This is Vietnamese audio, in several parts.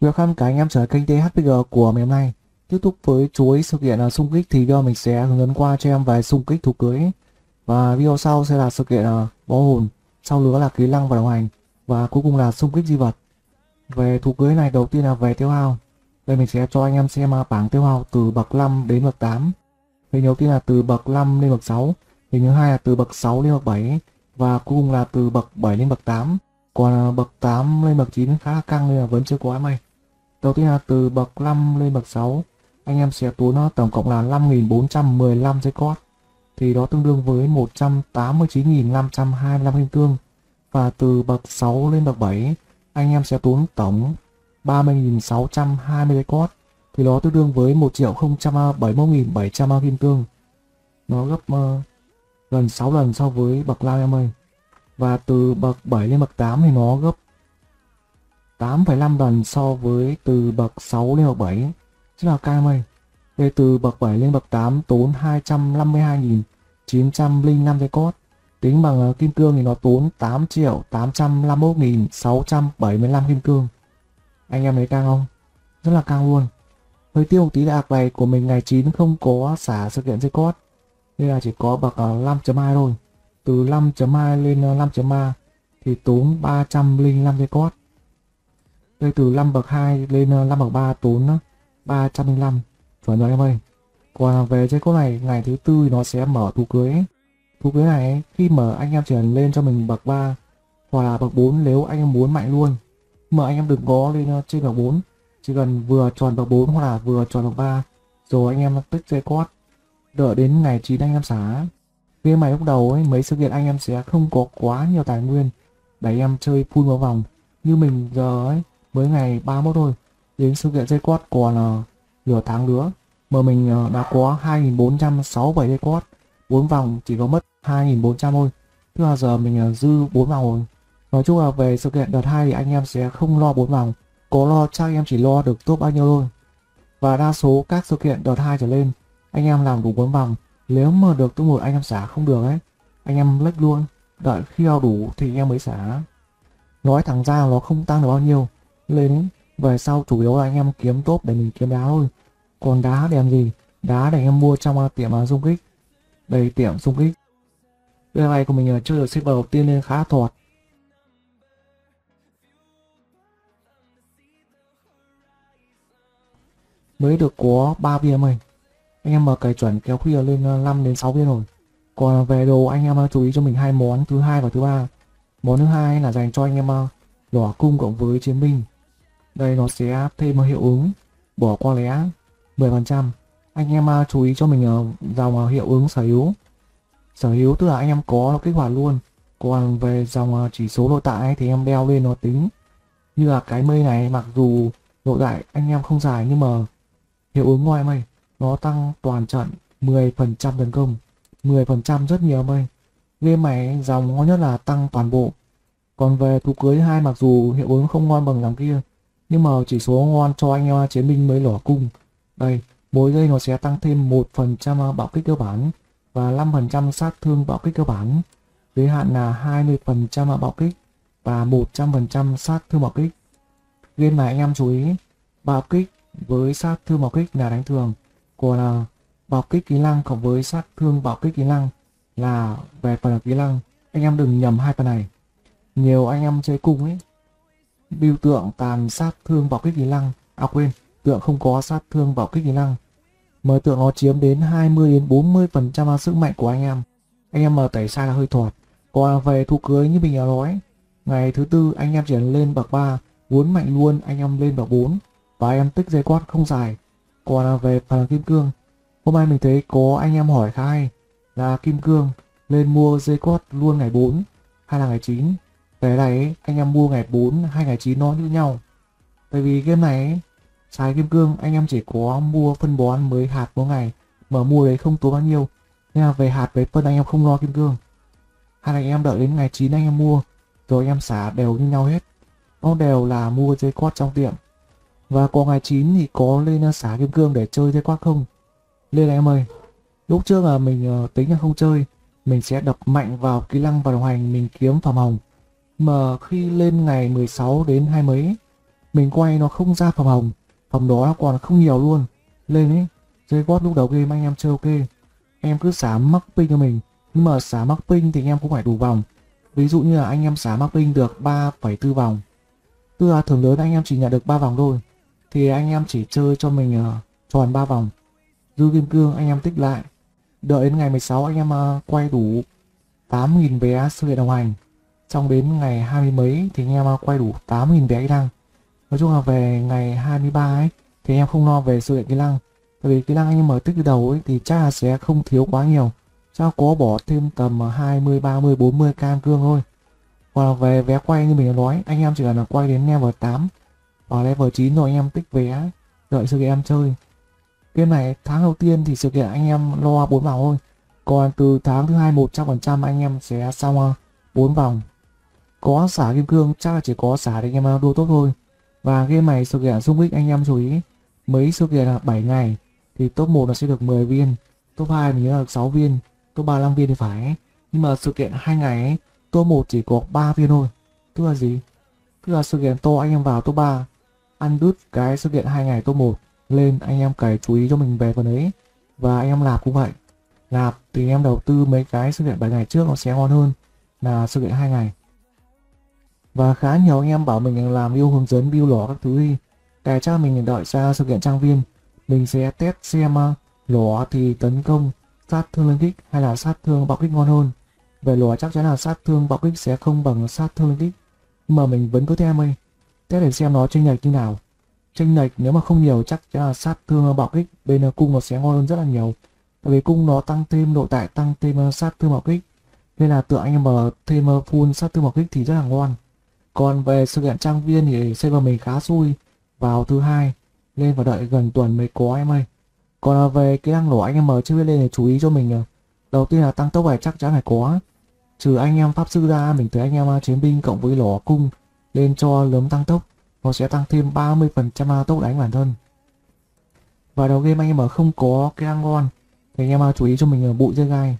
Welcome cả anh em trở lại kênh THPG của ngày hôm nay. Tiếp tục với chuỗi sự kiện là xung kích thì video mình sẽ hướng dẫn qua cho em về xung kích thú cưới. Và video sau sẽ là sự kiện là bó hồn, sau nữa là kỹ lăng và đồng hành và cuối cùng là xung kích di vật. Về thú cưới này đầu tiên là về tiêu hao. Đây mình sẽ cho anh em xem à, bảng tiêu hao từ bậc 5 đến bậc 8. Hình đầu tiên là từ bậc 5 lên bậc 6, hình thứ hai là từ bậc 6 lên bậc 7 và cuối cùng là từ bậc 7 lên bậc 8. Còn à, bậc 8 lên bậc 9 khá là căng nên là vẫn chưa có ai ơi. Đầu tiên là từ bậc 5 lên bậc 6, anh em sẽ tốn ờ, tổng cộng là 5.415 giây cót. Thì đó tương đương với 189.525 kim cương. Và từ bậc 6 lên bậc 7, anh em sẽ tốn tổng 30.620 giây cót. Thì đó tương đương với 1.071.700 kim cương. Nó gấp uh, gần 6 lần so với bậc 5 em ơi. Và từ bậc 7 lên bậc 8 thì nó gấp 8,5 lần so với từ bậc 6 lên bậc 7 Rất là cao ơi? Đây từ bậc 7 lên bậc 8 tốn 252.905 giây cốt Tính bằng ờ, kim cương thì nó tốn 8 triệu 851.675 kim cương. Anh em thấy cao không? Rất là cao luôn. Hơi tiêu một tí lạc này của mình ngày 9 không có xả sự kiện dây cốt Nên là chỉ có bậc ờ, 5.2 thôi. Từ 5.2 lên ờ, 5.3 thì tốn 305 giây cốt đây từ 5 bậc 2 lên ờ, 5 bậc 3 tốn ờ, 305 chuẩn rồi em ơi. Còn về trên cốt này, ngày thứ tư nó sẽ mở thú cưới. Thú cưới này, khi mở anh em chỉ cần lên cho mình bậc 3 hoặc là bậc 4 nếu anh em muốn mạnh luôn, mà anh em đừng có lên ờ, trên bậc 4 chỉ cần vừa tròn bậc 4 hoặc là vừa tròn bậc 3 rồi anh em tích dây cót. Đợi đến ngày 9 anh em xả. Game này lúc đầu ấy, mấy sự kiện anh em sẽ không có quá nhiều tài nguyên để em chơi full vào vòng. Như mình giờ ấy mới ngày 31 thôi. Đến sự kiện dây quát còn uh, nửa tháng nữa. Mà mình uh, đã có 2467 dây quát. 4 vòng chỉ có mất 2400 thôi. Tức là giờ mình uh, dư 4 vòng rồi. Nói chung là về sự kiện đợt 2 thì anh em sẽ không lo 4 vòng. Có lo chắc em chỉ lo được top bao nhiêu thôi. Và đa số các sự kiện đợt 2 trở lên anh em làm đủ 4 vòng. Nếu mà được top một anh em xả không được ấy. Anh em lách luôn. Đợi khi nào đủ thì anh em mới xả. Nói thẳng ra nó không tăng được bao nhiêu lên. Về sau chủ yếu là anh em kiếm tốt để mình kiếm đá thôi. Còn đá để làm gì? Đá để anh em mua trong à, tiệm à, dung kích. Đầy tiệm dung kích. Cái này của mình là chơi được shipper đầu tiên nên khá thọt. Mới được có 3 viên mình anh em mở cày chuẩn kéo khuya lên à, 5 đến 6 viên rồi. Còn về đồ, anh em chú ý cho mình hai món, thứ hai và thứ ba. Món thứ hai là dành cho anh em lỏ cung cộng với chiến binh đây nó sẽ thêm một hiệu ứng bỏ qua lé 10%. Anh em à, chú ý cho mình à, dòng à, hiệu ứng sở hữu. Sở hữu tức là anh em có nó kích hoạt luôn. Còn về dòng chỉ số nội tại thì em đeo lên nó tính. Như là cái mây này, mặc dù nội tại anh em không giải nhưng mà hiệu ứng ngoài mây nó tăng toàn trận 10% tấn công. 10% rất nhiều mây. Game này dòng ngon nhất là tăng toàn bộ. Còn về thú cưới hai, mặc dù hiệu ứng không ngon bằng dòng kia nhưng mà chỉ số ngon cho anh em chiến binh mới lỏ cung. Đây, mỗi giây nó sẽ tăng thêm 1% bạo kích cơ bản và 5% sát thương bạo kích cơ bản. Giới hạn là 20% bạo kích và 100% sát thương bạo kích. Game này anh em chú ý, bạo kích với sát thương bạo kích là đánh thường. Còn là bạo kích kỹ năng cộng với sát thương bạo kích kỹ năng là về phần kỹ năng. Anh em đừng nhầm hai phần này. Nhiều anh em chơi cung ấy Biểu tượng tàn sát thương bảo kích kỹ năng. À quên, tượng không có sát thương bảo kích kỹ năng. Mời tượng nó chiếm đến 20 đến 40% sức mạnh của anh em. Anh em mà tẩy sai là hơi thọt. Còn về thu cưới như mình đã nói, ngày thứ tư anh em chỉ lên bậc 3, muốn mạnh luôn anh em lên bậc 4 và em tích dây quát không dài. Còn về phần kim cương, hôm nay mình thấy có anh em hỏi khai là kim cương lên mua dây quát luôn ngày 4 hay là ngày 9 cái này anh em mua ngày 4 hay ngày 9 nó như nhau. Tại vì game này Trái kim cương, anh em chỉ có mua phân bón mới hạt mỗi ngày, Mà mua đấy không tốn bao nhiêu. Nên là về hạt với phân anh em không lo kim cương. Hay là anh em đợi đến ngày 9 anh em mua, Rồi anh em xả đều như nhau hết. Nó đều là mua dây quát trong tiệm. Và có ngày 9 thì có lên ờ, xả kim cương để chơi dây quát không? Lên em ơi, Lúc trước là mình ờ, tính là không chơi, Mình sẽ đập mạnh vào kỹ năng và đồng hành, Mình kiếm phẩm hồng mà khi lên ngày 16 đến hai mấy mình quay nó không ra phẩm hồng phẩm đó còn không nhiều luôn. Lên ấy dây gót lúc đầu game anh em chơi ok. Em cứ xả mắc pin cho mình. Nhưng mà xả mắc pin thì anh em cũng phải đủ vòng. Ví dụ như là anh em xả mắc pin được 3,4 vòng. Tức là thường lớn anh em chỉ nhận được 3 vòng thôi. Thì anh em chỉ chơi cho mình uh, tròn 3 vòng. Dư kim cương anh em tích lại. Đợi đến ngày 16 anh em uh, quay đủ 8.000 vé sự kiện đồng hành trong đến ngày 20 mấy thì anh em quay đủ 8.000 vé kỹ năng nói chung là về ngày 23 ấy, thì anh em không lo về sự kiện kỹ năng tại vì kỹ năng anh em mở tích từ đầu ấy, thì chắc là sẽ không thiếu quá nhiều. Chắc có bỏ thêm tầm 20 30 40 cam cương thôi. Còn về vé quay như mình đã nói, anh em chỉ cần là quay đến level 8 và level 9 rồi anh em tích vé, đợi sự kiện em chơi. Game này tháng đầu tiên thì sự kiện anh em lo 4 vòng thôi. Còn từ tháng thứ hai 100% anh em sẽ xong 4 vòng có xả kim cương chắc là chỉ có xả để anh em đua tốt thôi. Và game này sự kiện xung kích anh em chú ý. Mấy sự kiện là 7 ngày thì top 1 là sẽ được 10 viên top 2 mình nhớ là được 6 viên top 35 viên thì phải. Nhưng mà sự kiện hai ngày ấy, top 1 chỉ có 3 viên thôi. Tức là gì? Tức là sự kiện to anh em vào top 3 ăn đứt cái sự kiện hai ngày top 1 lên anh em cày chú ý cho mình về phần ấy. Và anh em lạp cũng vậy. Lạp thì em đầu tư mấy cái sự kiện 7 ngày trước nó sẽ ngon hơn là sự kiện hai ngày và khá nhiều anh em bảo mình làm video hướng dẫn, build lỏ các thứ đi. Để cho mình đợi ra sự kiện trang viên. Mình sẽ test xem à, lỏ thì tấn công sát thương lên kích hay là sát thương bạo kích ngon hơn. Về lỏ chắc chắn là sát thương bạo kích sẽ không bằng sát thương lên kích. Nhưng mà mình vẫn cứ thêm ơi. Test để xem nó chênh lệch như nào. Chênh lệch nếu mà không nhiều chắc chắn là sát thương bạo kích bên à, cung nó sẽ ngon hơn rất là nhiều. Tại vì cung nó tăng thêm độ tại tăng thêm à, sát thương bạo kích. Nên là tựa anh em mà thêm full sát thương bạo kích thì rất là ngon còn về sự kiện trang viên thì server mình khá xui. Vào thứ hai, lên và đợi gần tuần mới có em ơi. Còn à, về cái năng nổ, anh em mở chưa biết lên thì chú ý cho mình à. đầu tiên là tăng tốc này chắc chắn phải có. Trừ anh em pháp sư ra, mình thấy anh em à, chiến binh cộng với lò cung lên cho lớn tăng tốc, nó sẽ tăng thêm 30% tốc đánh bản thân. Và đầu game anh em mở không có cái năng ngon thì anh em chú ý cho mình bụi dây gai.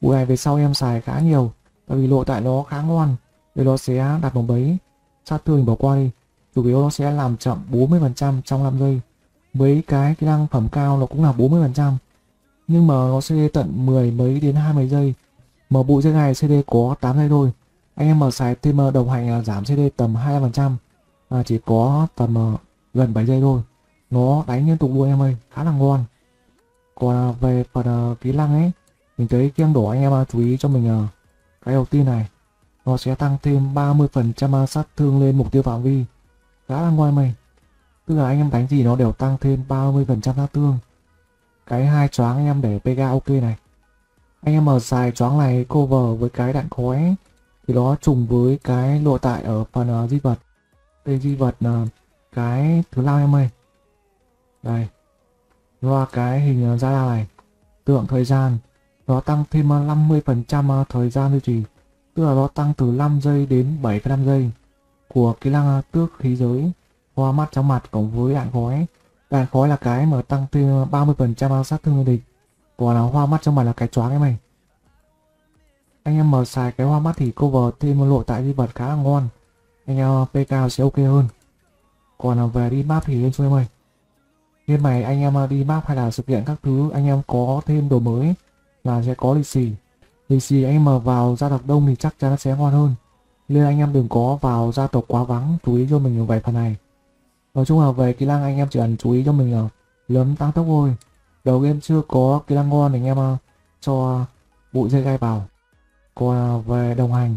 Bụi này về sau em xài khá nhiều, tại vì lộ tại nó khá ngon điều nó sẽ đặt vòng bấy sát thương bỏ qua đi. Chủ yếu nó sẽ làm chậm 40% trong 5 giây. Mấy cái kỹ năng phẩm cao nó cũng là 40% nhưng mà nó sẽ tận 10 mấy đến 20 giây. Mở bụi dây này CD có 8 giây thôi. Anh em mở xài thêm ờ, đồng hành là giảm CD tầm 25% à, chỉ có tầm ờ, gần 7 giây thôi. Nó đánh liên tục luôn em ơi. Khá là ngon. Còn ờ, về phần kỹ năng ấy mình thấy kiêng đổ anh em chú ý cho mình cái đầu tiên này nó sẽ tăng thêm 30% sát thương lên mục tiêu phạm vi. Khá là ngoài mày. Tức là anh em đánh gì nó đều tăng thêm 30% sát thương. Cái hai choáng anh em để PK ok này. Anh em mở xài choáng này cover với cái đạn khói thì nó trùng với cái lộ tại ở phần uh, di vật. Đây di vật uh, cái thứ lao em ơi. Đây. Loa cái hình à, uh, ra này. Tượng thời gian. Nó tăng thêm 50% thời gian duy trì tức là nó tăng từ 5 giây đến 7,5 giây của kỹ năng tước khí giới hoa mắt trong mặt cộng với đạn khói. Đạn khói là cái mà tăng thêm 30% sát thương địch. Còn là hoa mắt trong mặt là cái choáng em mày. anh em mở xài cái hoa mắt thì cover thêm một lộ tại di vật khá là ngon. Anh em ờ, PK sẽ ok hơn. Còn ờ, về đi map thì lên cho em ơi. Game này anh em ờ, đi map hay là sự kiện các thứ anh em có thêm đồ mới là sẽ có lì xì thì gì anh em vào gia tộc đông thì chắc chắn nó sẽ ngon hơn. Nên anh em đừng có vào gia tộc quá vắng, chú ý cho mình về phần này. Nói chung là về kỹ năng anh em chỉ cần chú ý cho mình là lớn tăng tốc thôi. Đầu game chưa có kỹ năng ngon thì anh em à, cho bụi dây gai vào. Còn à, về đồng hành,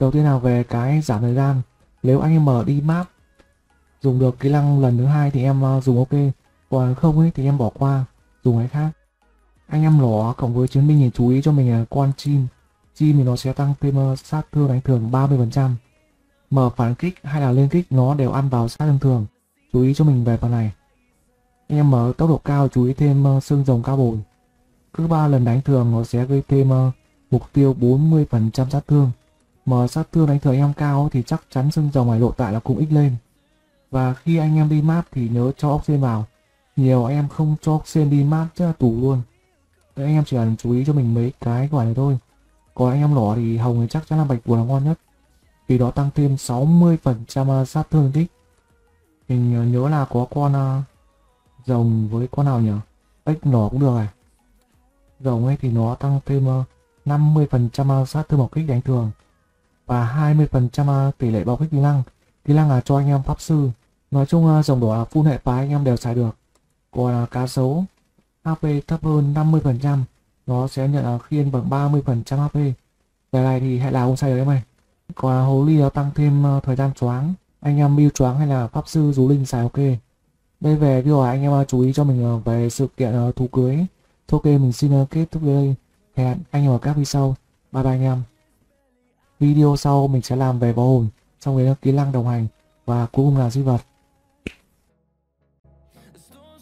đầu tiên là về cái giảm thời gian. Nếu anh em mở đi map, dùng được kỹ năng lần thứ hai thì em à, dùng ok. Còn không ấy thì em bỏ qua, dùng cái khác anh em lỏ, cộng với chiến binh thì chú ý cho mình là con chim. Chim thì nó sẽ tăng thêm ờ, sát thương đánh thường 30% mở phản kích hay là lên kích nó đều ăn vào sát thương thường. Chú ý cho mình về phần này. Anh em mở tốc độ cao, chú ý thêm ờ, xương rồng cao bồi. Cứ ba lần đánh thường nó sẽ gây thêm ờ, mục tiêu 40% sát thương. Mà sát thương đánh thường anh em cao thì chắc chắn xương rồng này lộ tại là cũng ít lên. Và khi anh em đi map thì nhớ cho oxy vào. Nhiều anh em không cho oxy đi map chứ là tù luôn. Đấy, anh em chỉ cần chú ý cho mình mấy cái quả này thôi. Còn anh em lỏ thì hồng thì chắc chắn là bạch bùa là ngon nhất. Vì đó tăng thêm 60% à, sát thương tích. mình à, nhớ là có con uh, rồng với con nào nhỉ? Ếch nhỏ cũng được này rồng ấy thì nó tăng thêm uh, 50% sát thương bọc kích đánh thường. Và 20% tỷ lệ bọc kích kỹ năng. Kỹ năng là cho anh em pháp sư. Nói chung rồng đỏ là full hệ phái anh em đều xài được. Còn cá sấu HP thấp hơn 50% nó sẽ nhận à, khiên bằng 30% HP về này thì hãy là không sai được em ơi còn hố ly nó tăng thêm ờ, thời gian choáng, anh em build choáng hay là pháp sư rú linh xài ok. Đây về video anh em à, chú ý cho mình ờ, về sự kiện ờ, thú cưới. Thôi ok, mình xin kết thúc đây. Hẹn anh em ở các video sau. Bye bye anh em. Video sau mình sẽ làm về võ hồn, xong rồi kỹ năng đồng hành và cuối cùng là duy vật.